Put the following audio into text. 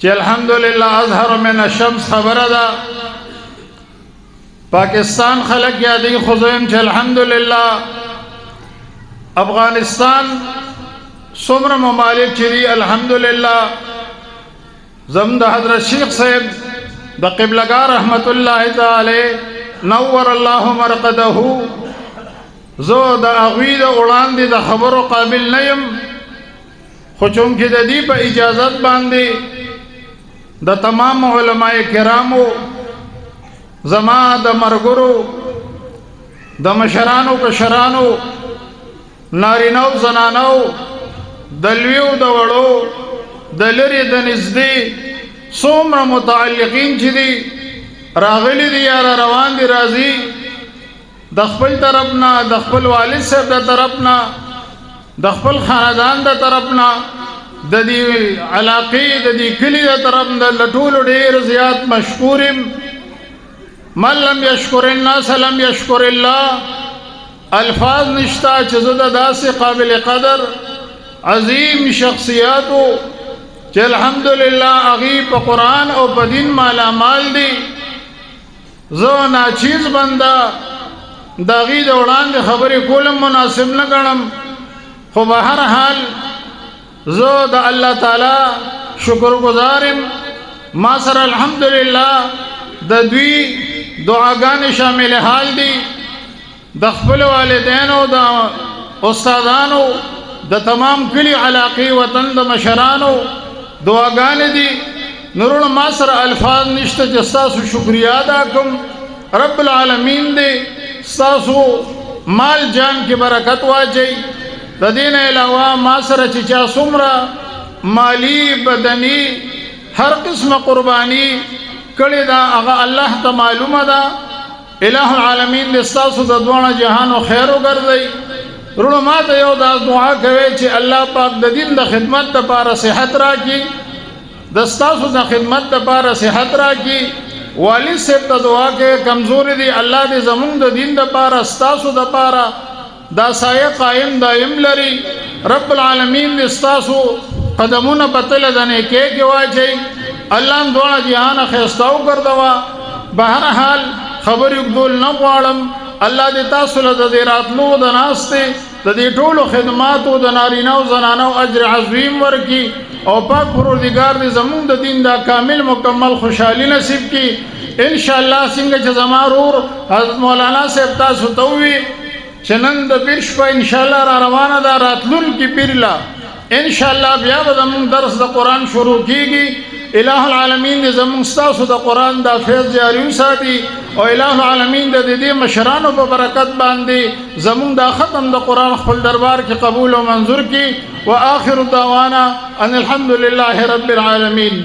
چې الحمدلله اظهر من الشمس خبره ده پاکستان خلک یادې خزم چې الحمدلله افغانستان څومره ممالک چې دي الحمدلله زم د حضرت شیخ صاحب د قبلګار رحمت الله تعالی نور الله مرقده زه د اغوی د وړاندې د خبرو قابل نه یم خو چونکه د دې په اجازت باندې د تمام علما کرامو زما د مرګرو د مشرانو کشرانو نارینه او زنانو د لویو د وړو د لری د نږدې څومره متعلقین چې دي راغلي دي یا روان دي راځي د خپل طرف نه د خپل والد صاحب د طرف نه د خپل خاندان د طرف نه د دې علاقې د دې کلی د طرف د لټول ډیر زیات مشکورم من لم یشکر الناس لم یشکر الله الفاظ نشتا چې زه د داسې قابل قدر عظیم شخصیاتو چې الحمدلله هغه په قران او په دین مالا مال دي زه ناچیز بنده د هغې د وړاندې خبرې کولم مناسب نه ګڼم خو به هر حال زه د الله تعالی شکر گزارم ما سره الحمدلله د دوی دعاګانې شامل حال دي د خپل والدینو د استادانو د تمام کلی علاقې وطن د مشرانو دعاګانې دي نورونه ما سره الفاظ نشته چې ستاسو شکریا ادا کوم رب العالمین دې ستاسو مال جان کې برکت واچي د دې نه علاوه ما سره چې چا څومره مالی بدني هر قسمه قرباني کړې ده هغه الله ته معلومه ده اله العالمین دې ستاسو د دواړه جهانو خیر وګرځي رونو ماته یو دا دعا کوي چې الله پاک د دین د خدمت لپاره صحت راکړي د ستاسو د خدمت لپاره صحت راکړي والد صاحب ته دعا کې کمزوري دي الله دې زمونږ د دین لپاره ستاسو لپاره دا سایه قائم دائم لري رب العالمین دې ستاسو قدمونه په تل د نیکه کې واچي الله دواړه جهان خيستاو ګرځوا بهر حال خبرې وګدول نه غواړم الله دې تاسو له دې راتلو د ناشته د دې ټولو خدماتو د نارینه او زنانو اجر عظیم ورکي او پاک پروردگار دې زموږ د دین دا کامل مکمل خوشحالي نصیب کړي ان شاء الله څنګه چې زمارور حضرت مولانا صاحب تاسو ته وی چې نن د پیر شپه ان شاء الله را روانه ده راتلونکي پیر لا ان شاء الله بیا به زموږ درس د قران شروع کیږي الہ العالمین دې زموږ ستاسو د قران د فیض جاری وساتي او الہ العالمین د دې مشرانو په برکت باندې زموږ د ختم د قران خپل دربار کې قبول او منظور کړي واخر دعوانا ان الحمد لله رب العالمین